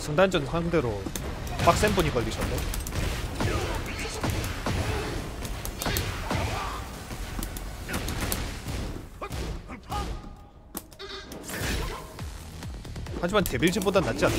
승단전 상대로 빡센 분이 걸리셨네. 하지만 데빌즈보단 낫지 않나?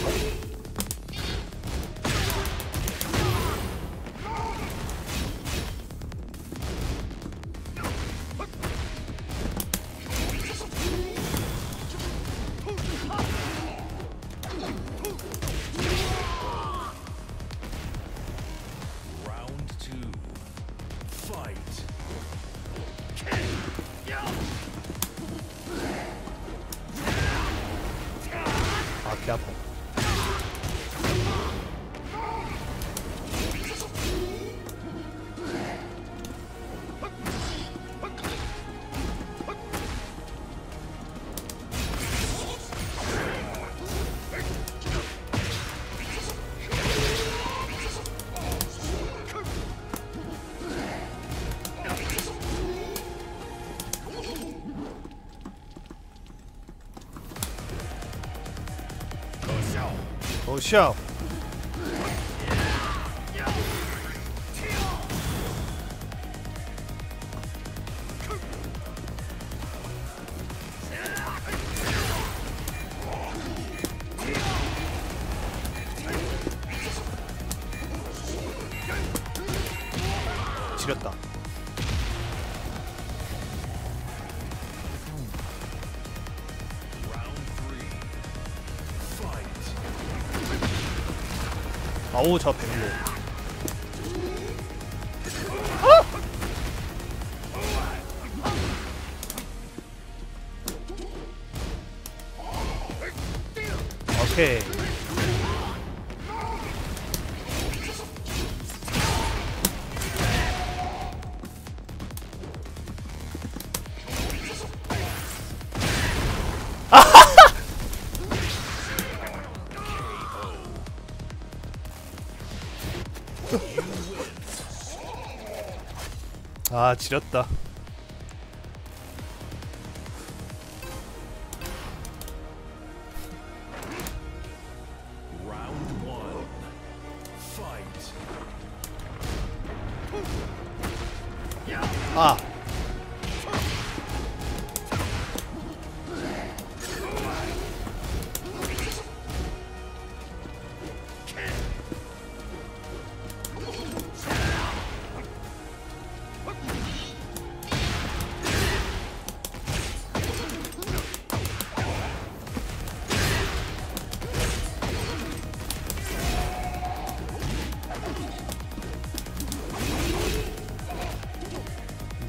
오샤. 지렸다. 아우 저 백로. 오케이. 아 지렸다. 아.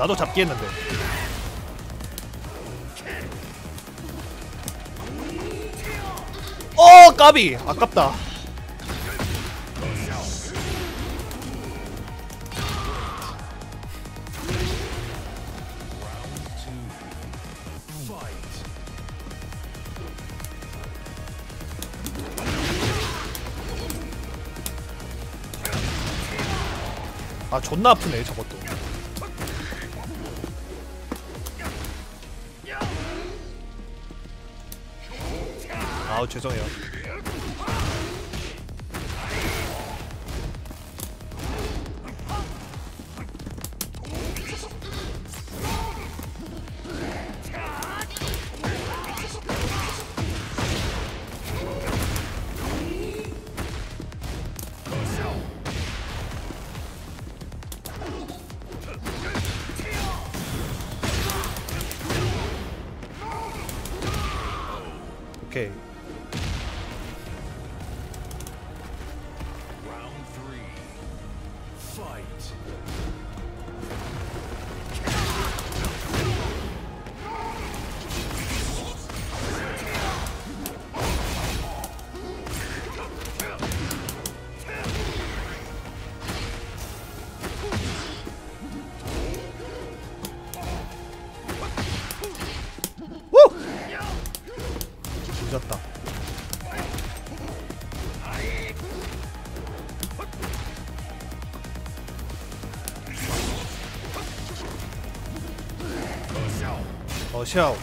나도 잡기 했는데. 어 까비 아깝다. 아 존나 아프네 저것도. 아우 죄송해요. 오케이. 有效。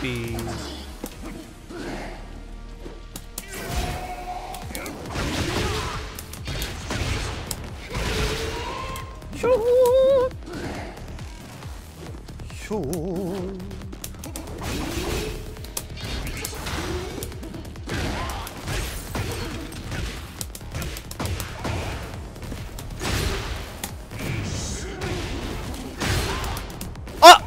copy 휴. 휴. 아!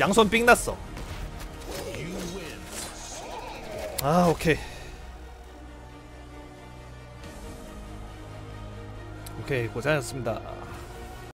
양손 삥 났어. 아, 오케이. 오케이, 고생하셨습니다.